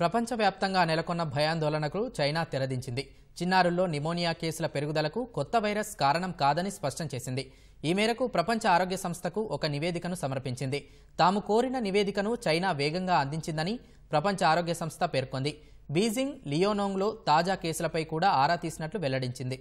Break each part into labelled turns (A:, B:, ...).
A: ప్రపంచవ్యాప్తంగా నెలకొన్న భయాందోళనకు చైనా తెరదించింది. చిన్నారుల్లో నిమోనియా కేసుల పెరుగుదలకు కొత్త వైరస్ కారణం కాదని స్పష్టం చేసింది. ఈ మేరకు ప్రపంచ ఆరోగ్య సంస్థకు ఒక నివేదికను సమర్పించింది. తాము కోరిన నివేదికను చైనా వేగంగా అందించిందని ప్రపంచ ఆరోగ్య సంస్థ పేర్కొంది. బీజింగ్ లియోనోంగ్లో తాజా కేసులపై కూడా ఆరా తీసినట్లు వెల్లడించింది.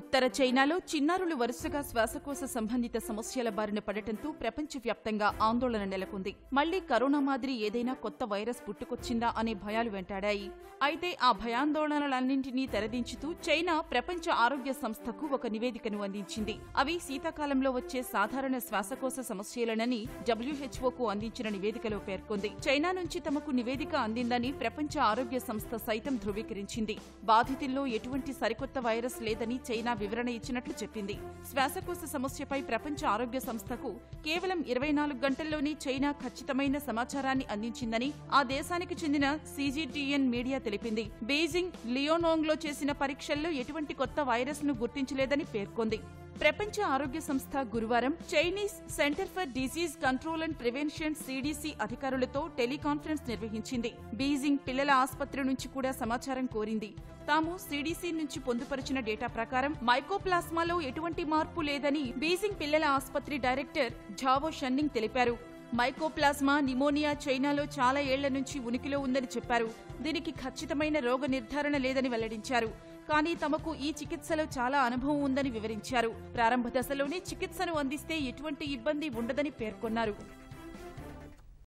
B: ఉత్తర చైనాలో చిన్నారులు వరుసగా శ్వాసకోశ సంబంధిత సమస్యల బారిన పడటంతో ప్రపంచవ్యాప్తంగా ఆందోళన నెలకొంది. మళ్ళీ కరోనా మాదిరి ఏదైనా కొత్త వైరస్ పుట్టుకొచ్చిందా అనే భయాలు వెంటాడాయి. అయితే ఆ భయాందోళనలన్నింటినీ తెరదించుతూ చైనా ప్రపంచ ఆరోగ్య సంస్థకు ఒక నివేదికను అందించింది. అవి శీతాకాలంలో వచ్చే సాధారణ శ్వాసకోశ సమస్యలనని డబ్ల్యూహెచ్ఓకు అందించిన నివేదికలో పేర్కొంది. చైనా నుంచి తమకు నివేదిక అందిందని ప్రపంచ ఆరోగ్య సంస్థ సైతం ధృవీకరించింది. బాధితుల్లో ఎటువంటి సరికొత్త వైరస్ లేదని చైనా వివరణ ఇచ్చినట్లు చెప్పింది. శ్వాసకోశ సమస్యపై ప్రపంచ ఆరోగ్య సంస్థకు కేవలం ఇరవై నాలుగు గంటల్లోనే చైనా ఖచ్చితమైన సమాచారాన్ని అందించిందని ఆ దేశానికి చెందిన సీజీటీఎన్ మీడియా తెలిపింది. బీజింగ్ లియోనోంగ్లో చేసిన పరీక్షల్లో ఎటువంటి కొత్త వైరస్ను గుర్తించలేదని పేర్కొంది. ప్రపంచ ఆరోగ్య సంస్థ గురువారం Chinese centre for disease control and prevention CDC అధికారులతో టెలికాన్ఫరెన్స్ నిర్వహించింది. బీజింగ్ పిల్లల ఆసుపత్రి నుంచి కూడా సమాచారం కోరింది. తాము సిడిసి నుంచి పొందుపరిచిన డేటా ప్రకారం మైకోప్లాస్మాలో ఎటువంటి మార్పు లేదని బీజింగ్ పిల్లల ఆసుపత్రి డైరెక్టర్ ఝావో షన్నింగ్ తెలిపారు. మైకోప్లాస్మా నిమోనియా చైనాలో చాలా ఏళ్ళ నుంచి ఉనికిలో ఉందని చెప్పారు. దీనికి ఖచ్చితమైన రోగ నిర్ధారణ లేదని వెల్లడించారు. కానీ తమకు ఈ చికిత్సలో చాలా అనుభవం ఉందని వివరించారు. ప్రారంభ దశలోనే చికిత్సను అందిస్తే ఎటువంటి ఇబ్బంది ఉండదని పేర్కొన్నారు.